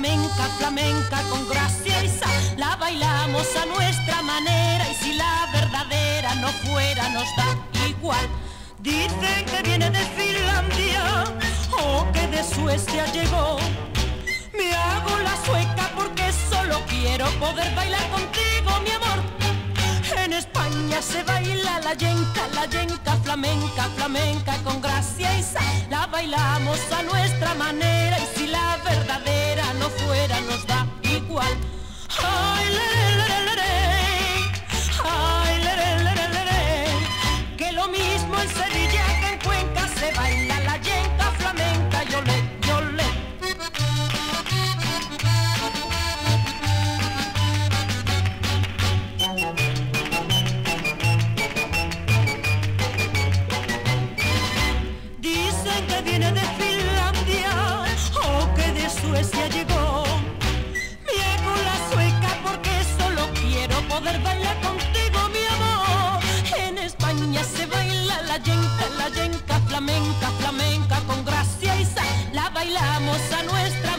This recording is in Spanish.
flamenca, flamenca con gracia y sal. La bailamos a nuestra manera y si la verdadera no fuera nos da igual. Dicen que viene de Finlandia o que de Suecia llegó. Me hago la sueca porque solo quiero poder bailar contigo, mi amor. En España se baila la yenca, la yenca flamenca, flamenca con gracia y sal. La bailamos a nuestra manera y si la verdadera no fuera nos da igual. Ay, le, le, le, ay, que lo mismo en Sevilla que en Cuenca se baila la yenca flamenca, yo le, yo le. Dicen que viene de Suecia llegó. Me hago la sueca porque solo quiero poder bailar contigo, mi amor. En España se baila la yenca, la yenca, flamenca, flamenca con gracia y sal. La bailamos a nuestra